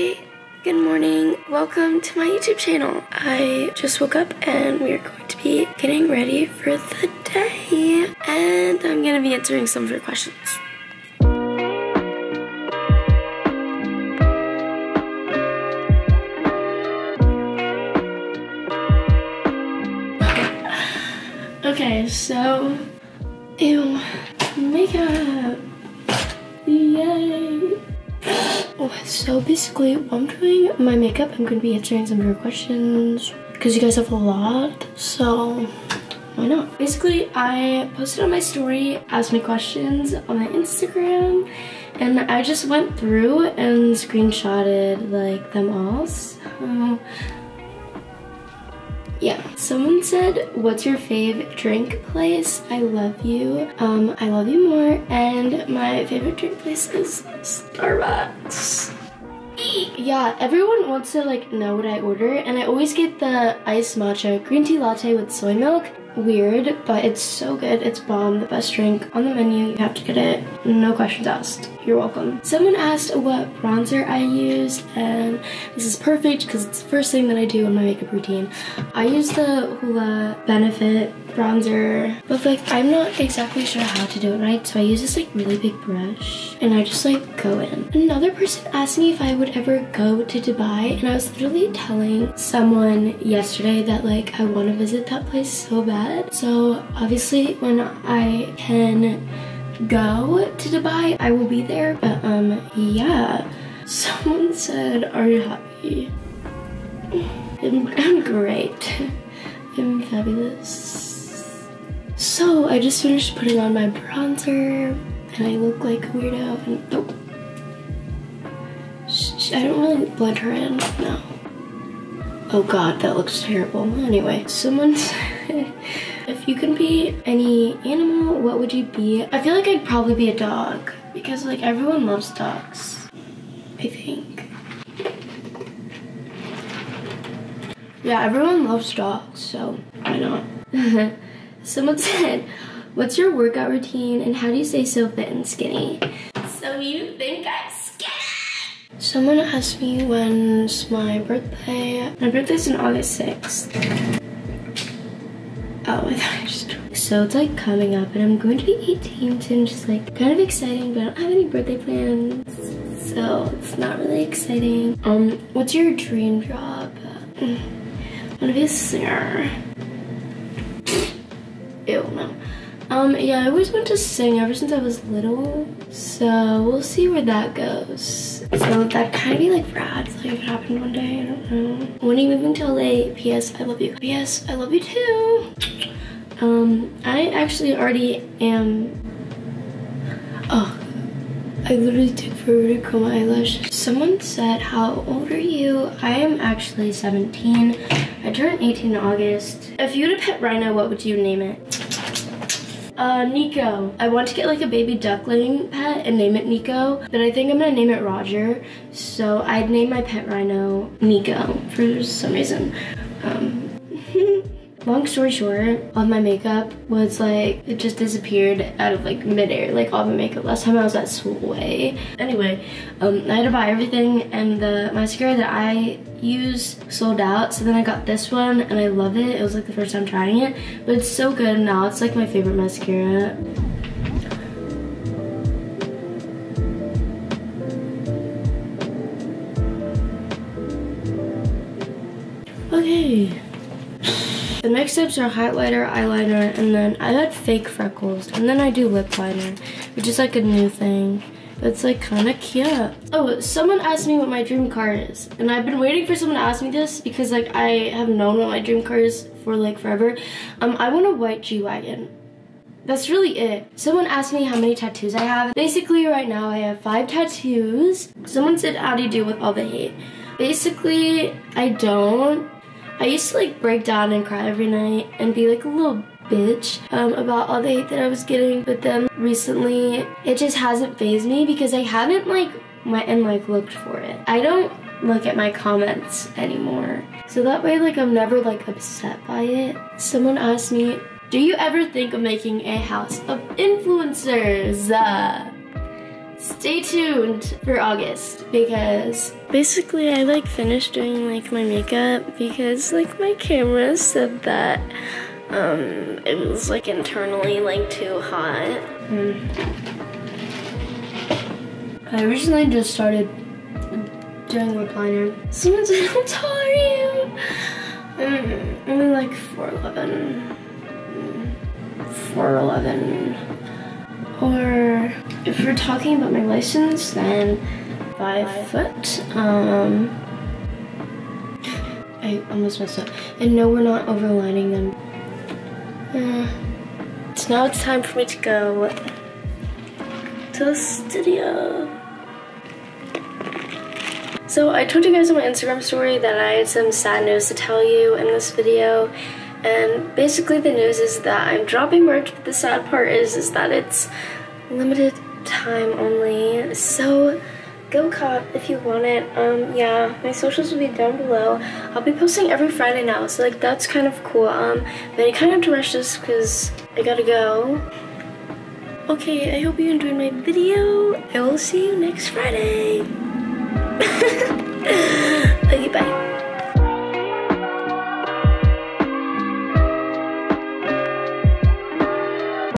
Hi, good morning. Welcome to my YouTube channel. I just woke up and we are going to be getting ready for the day. And I'm gonna be answering some of your questions. Okay, so, ew, makeup. So basically, while I'm doing my makeup, I'm gonna be answering some of your questions because you guys have a lot, so why not? Basically, I posted on my story, asked me questions on my Instagram, and I just went through and screenshotted like them all. So yeah. Someone said, what's your fave drink place? I love you. Um, I love you more. And my favorite drink place is Starbucks. Yeah, everyone wants to like know what I order and I always get the iced matcha green tea latte with soy milk weird, but it's so good. It's bomb, the best drink on the menu. You have to get it. No questions asked. You're welcome. Someone asked what bronzer I use, and this is perfect because it's the first thing that I do in my makeup routine. I use the Hoola Benefit bronzer, but like I'm not exactly sure how to do it right, so I use this like really big brush, and I just like go in. Another person asked me if I would ever go to Dubai, and I was literally telling someone yesterday that like I want to visit that place so bad so obviously when I can go to Dubai, I will be there. But um, yeah. Someone said, are you happy? I'm, I'm great. I'm fabulous. So I just finished putting on my bronzer and I look like a weirdo and oh. I don't really blend her in, no. Oh god, that looks terrible. Anyway, someone if you could be any animal, what would you be? I feel like I'd probably be a dog because like everyone loves dogs, I think. Yeah, everyone loves dogs, so why not? Someone said, what's your workout routine and how do you stay so fit and skinny? So you think I'm skinny? Someone asked me when's my birthday. My birthday's on August 6th. Oh, I just So it's like coming up and I'm going to be 18 soon, just like kind of exciting, but I don't have any birthday plans. So it's not really exciting. Um, what's your dream job? I want to be a singer. Ew, no. Um, yeah, I always wanted to sing ever since I was little, so we'll see where that goes. So that kind of be like rad, like if it happened one day, I don't know. When are you moving to LA? P.S. I love you. P.S. I love you too. Um, I actually already am, oh, I literally took forever to curl my eyelashes. Someone said, how old are you? I am actually 17. I turned 18 in August. If you had a pet rhino, what would you name it? Uh, Nico. I want to get like a baby duckling pet and name it Nico, but I think I'm gonna name it Roger. So I'd name my pet rhino Nico for some reason. Um, long story short, all my makeup was like, it just disappeared out of like midair, like all my makeup. Last time I was at Sway. Anyway, um, I had to buy everything and the mascara that I use sold out. So then I got this one and I love it. It was like the first time trying it, but it's so good now. It's like my favorite mascara. Okay. The next steps are highlighter, eyeliner, and then I had fake freckles, and then I do lip liner, which is like a new thing. It's like kind of cute. Oh, someone asked me what my dream car is, and I've been waiting for someone to ask me this because like I have known what my dream car is for like forever. Um, I want a white G-Wagon. That's really it. Someone asked me how many tattoos I have. Basically right now I have five tattoos. Someone said how do you deal with all the hate? Basically, I don't. I used to like break down and cry every night and be like a little bitch um, about all the hate that I was getting. But then recently, it just hasn't fazed me because I haven't like went and like looked for it. I don't look at my comments anymore. So that way like I'm never like upset by it. Someone asked me, do you ever think of making a house of influencers? Uh, stay tuned for August because basically I like finished doing like my makeup because like my camera said that um, it was like internally like too hot. Mm. I originally just started doing lip liner. Someone said, I'm tired. Mm, only like 4'11. 4'11. If we're talking about my license, then five foot. Um, I almost messed up. And no, we're not overlining them. Uh, so now it's time for me to go to the studio. So I told you guys on my Instagram story that I had some sad news to tell you in this video. And basically the news is that I'm dropping merch, but the sad part is, is that it's limited time only. So go cop if you want it. Um, yeah, my socials will be down below. I'll be posting every Friday now, so like that's kind of cool. Um, but I kind of have to rush this because I gotta go. Okay, I hope you enjoyed my video. I will see you next Friday. okay, bye.